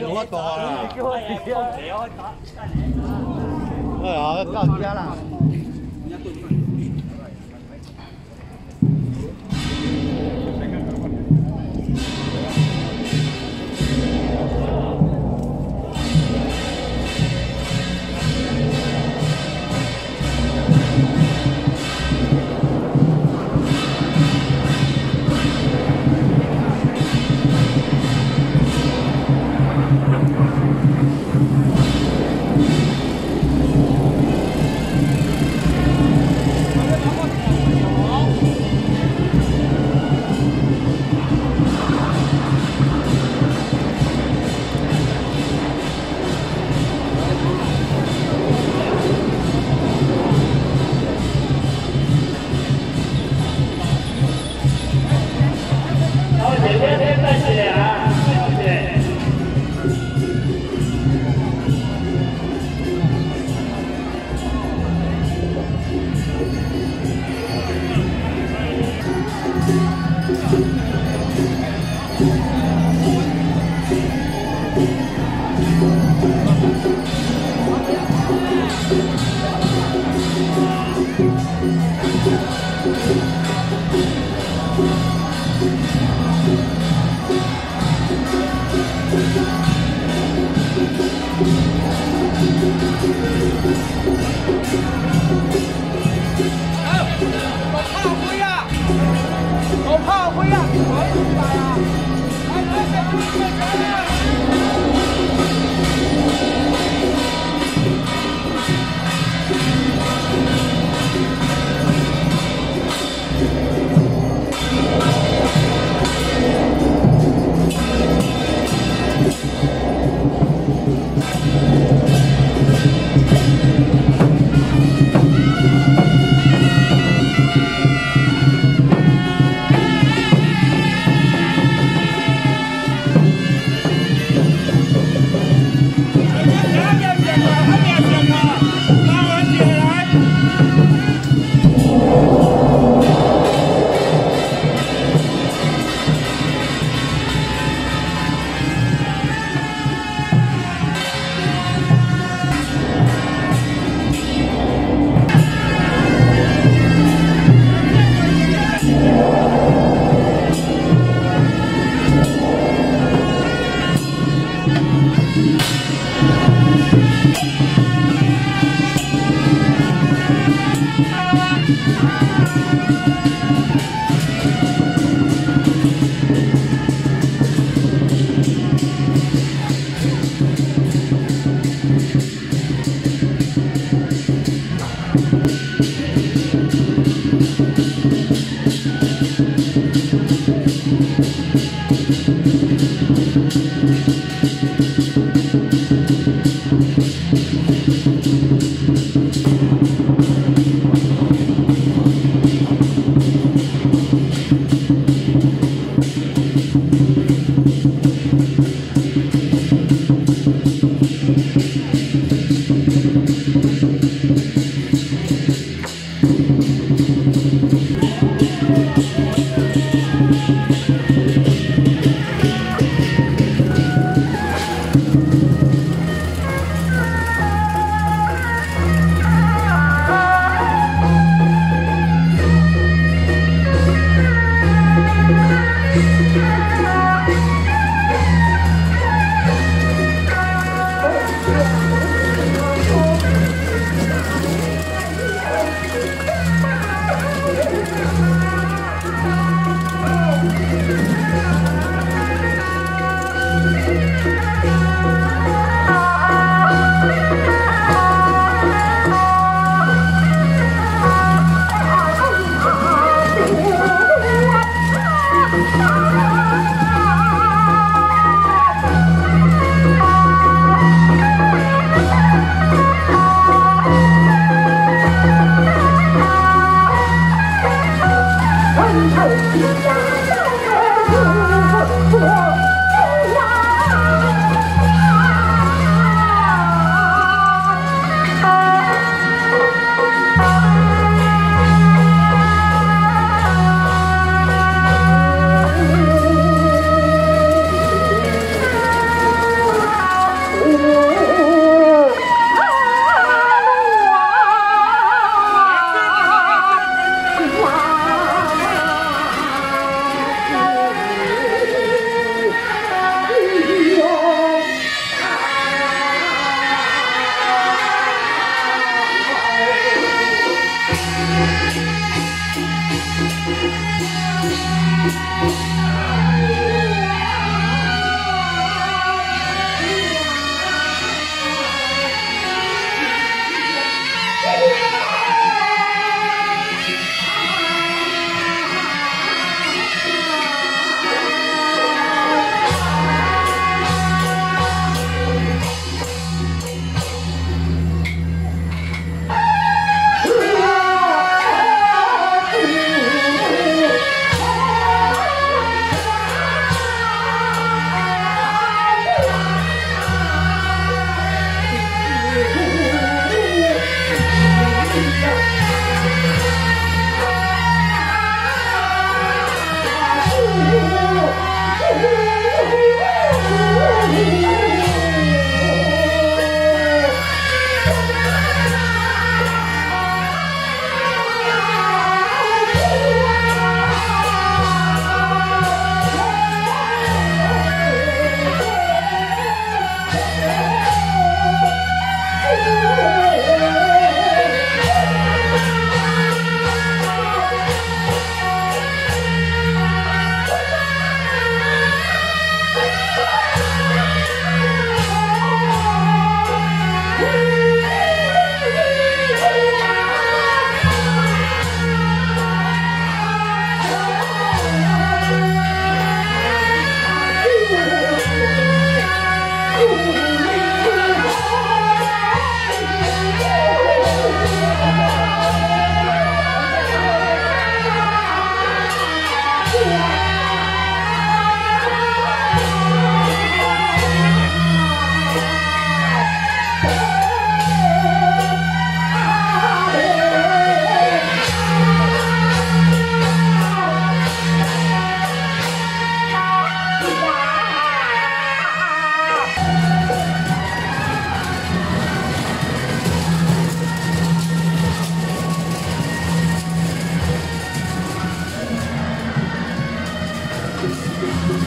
有我大啦，叫我你我打。哎呀，到家了。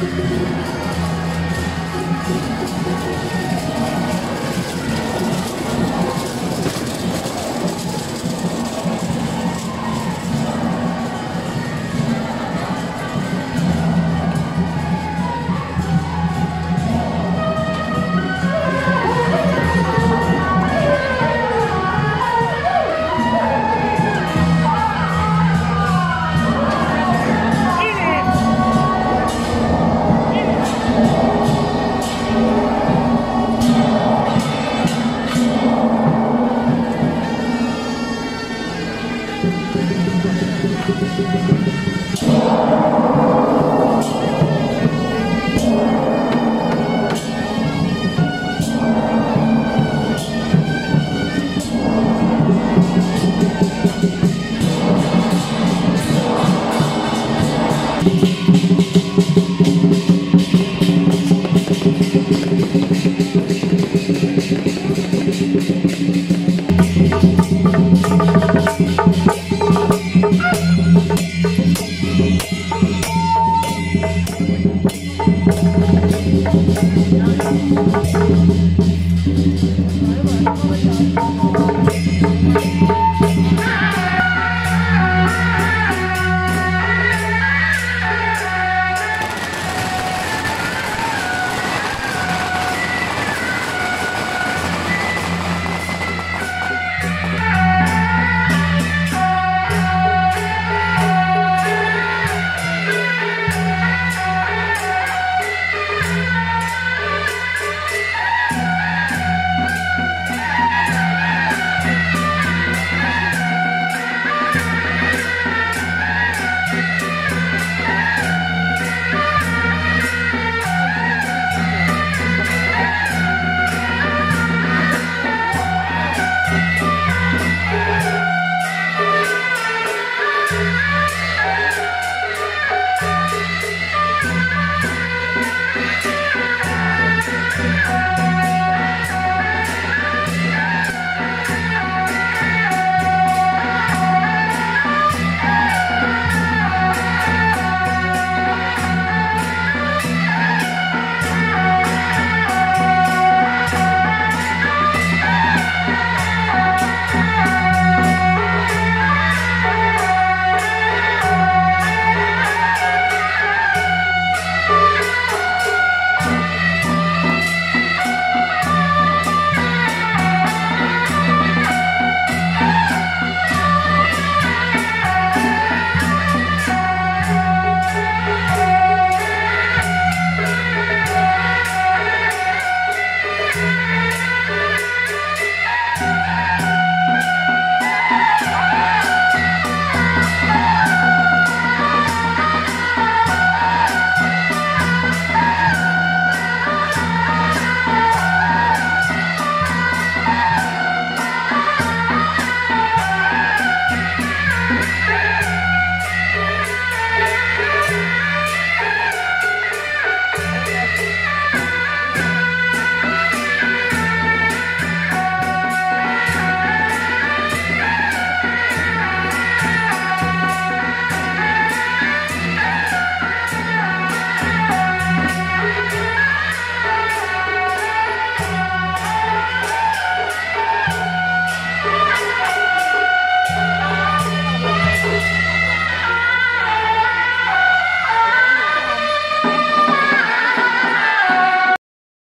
Thank you.